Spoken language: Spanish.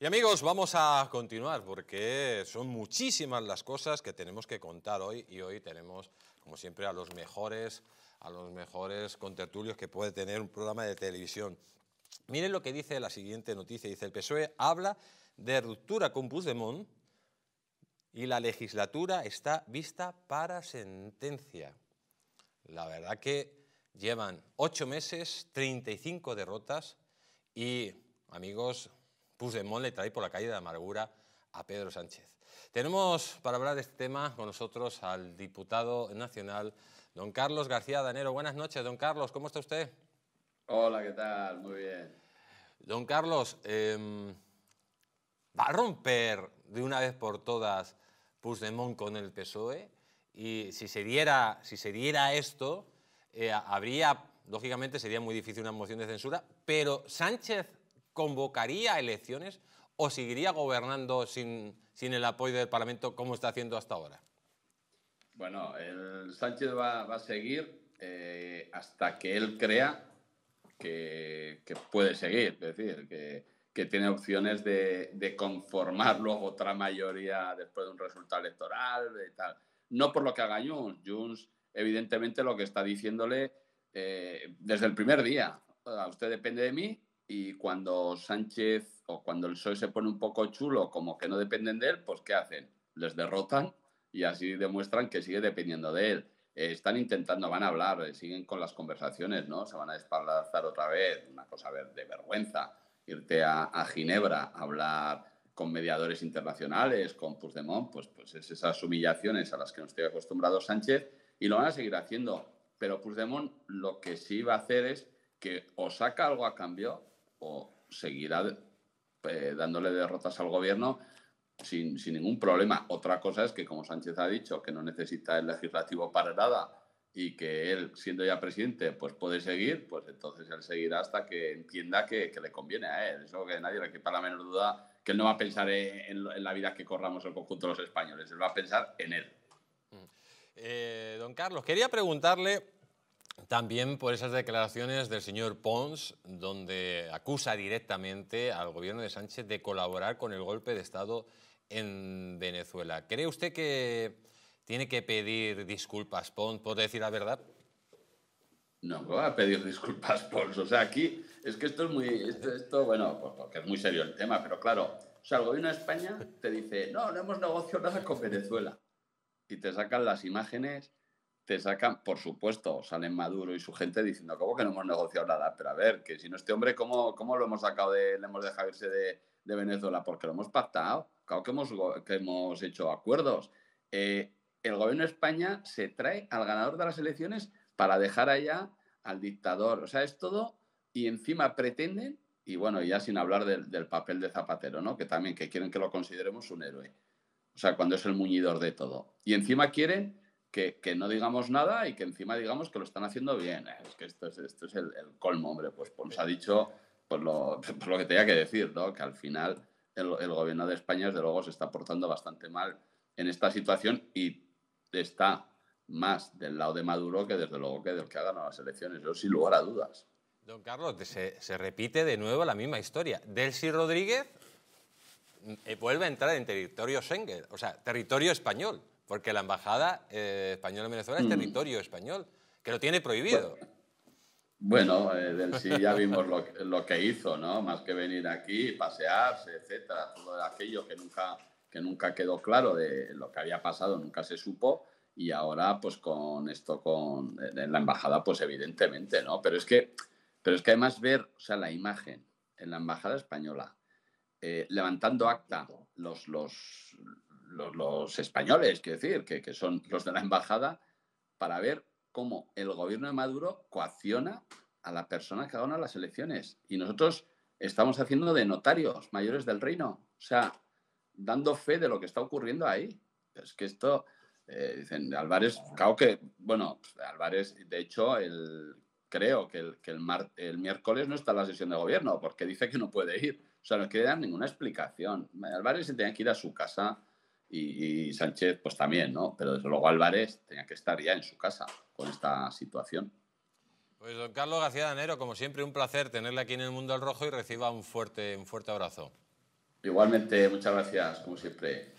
Y amigos, vamos a continuar porque son muchísimas las cosas que tenemos que contar hoy y hoy tenemos, como siempre, a los mejores, a los mejores contertulios que puede tener un programa de televisión. Miren lo que dice la siguiente noticia. Dice, el PSOE habla de ruptura con Puigdemont y la legislatura está vista para sentencia. La verdad que llevan ocho meses, 35 derrotas y, amigos, Puigdemont le trae por la calle de amargura a Pedro Sánchez. Tenemos para hablar de este tema con nosotros al diputado nacional, don Carlos García Danero. Buenas noches, don Carlos, ¿cómo está usted? Hola, ¿qué tal? Muy bien. Don Carlos, em, ¿va a romper de una vez por todas Puigdemont con el PSOE? Y si se diera, si se diera esto, eh, habría, lógicamente sería muy difícil una moción de censura, pero Sánchez convocaría elecciones o seguiría gobernando sin, sin el apoyo del Parlamento como está haciendo hasta ahora? Bueno, el Sánchez va, a seguir eh, hasta que él crea que, puede seguir, es decir, que, que tiene opciones de, de, conformar luego otra mayoría después de un resultado electoral y tal. No por lo que haga Junts. Junts, evidentemente, lo que está diciéndole eh, desde el primer día, usted depende de mí y cuando Sánchez o cuando el PSOE se pone un poco chulo, como que no dependen de él, pues ¿qué hacen? Les derrotan y así demuestran que sigue dependiendo de él. Eh, están intentando, van a hablar, eh, siguen con las conversaciones, ¿no? Se van a despalazar otra vez, una cosa de vergüenza, irte a, Ginebra a hablar con mediadores internacionales, con Puigdemont, pues, pues es esas humillaciones a las que no estoy acostumbrado Sánchez y lo van a seguir haciendo. Pero Puigdemont lo que sí va a hacer es que o saca algo a cambio o seguirá eh, dándole derrotas al gobierno sin, ningún problema. Otra cosa es que, como Sánchez ha dicho, que no necesita el legislativo para nada y que él, siendo ya presidente, pues puede seguir, pues entonces él seguirá hasta que entienda que, le conviene a él. Eso que nadie le quepa la menor duda que él no va a pensar en, la vida que corramos el conjunto de los españoles, él va a pensar en él. Mm. Eh, don Carlos, quería preguntarle también por esas declaraciones del señor Pons, donde acusa directamente al gobierno de Sánchez de colaborar con el golpe de Estado en Venezuela. ¿Cree usted que tiene que pedir disculpas Pons por decir la verdad? No, va a pedir disculpas Pons. O sea, aquí es que esto es muy, esto, bueno, pues porque es muy serio el tema, pero claro, o sea, el gobierno de España te dice, no, no hemos negociado nada con Venezuela. Y te sacan las imágenes te sacan, por supuesto, salen Maduro y su gente diciendo, ¿cómo que no hemos negociado nada? Pero a ver, que si no este hombre, ¿cómo, cómo lo hemos sacado de, le hemos dejado irse de, Venezuela? Porque lo hemos pactado, claro que hemos, que hemos hecho acuerdos. Eh, el gobierno de España se trae al ganador de las elecciones para dejar allá al dictador. O sea, es todo y encima pretenden, y bueno, ya sin hablar del, del papel de Zapatero, ¿no? Que también que quieren que lo consideremos un héroe. O sea, cuando es el muñidor de todo. Y encima quieren que, no digamos nada y que encima digamos que lo están haciendo bien. Es que esto es, esto es el, colmo, hombre. Pues, pues ha dicho pues lo, pues lo que tenía que decir, ¿no? Que al final el, gobierno de España, desde luego, se está portando bastante mal en esta situación y está más del lado de Maduro que desde luego que del que hagan las elecciones. Yo sin lugar a dudas. Don Carlos, se, se repite de nuevo la misma historia. Delcy Rodríguez eh, vuelve a entrar en territorio Schengen, o sea, territorio español. Porque la embajada eh, española en Venezuela es mm. territorio español, que lo tiene prohibido. Bueno, eh, del sí ya vimos lo, que hizo, ¿no? Más que venir aquí, pasearse, etcétera, todo aquello que nunca, que nunca quedó claro de lo que había pasado, nunca se supo. Y ahora, pues con esto, con en la embajada, pues evidentemente, ¿no? Pero es que, pero es que además ver, o sea, la imagen en la embajada española, eh, levantando acta los, los, los, españoles, quiero decir, que, son los de la embajada, para ver cómo el gobierno de Maduro coacciona a la persona que ha ganado las elecciones. Y nosotros estamos haciendo de notarios mayores del reino, o sea, dando fe de lo que está ocurriendo ahí. es que esto, eh, dicen, Álvarez, claro que, bueno, Álvarez, de hecho, el, creo que, el, el, el miércoles no está la sesión de gobierno, porque dice que no puede ir. O sea, no quiere dar ninguna explicación. Álvarez se tenía que ir a su casa y, Sánchez pues también, ¿no? Pero desde luego Álvarez tenía que estar ya en su casa con esta situación. Pues don Carlos García Danero, como siempre, un placer tenerle aquí en el Mundo al Rojo y reciba un fuerte, un fuerte abrazo. Igualmente, muchas gracias, como siempre.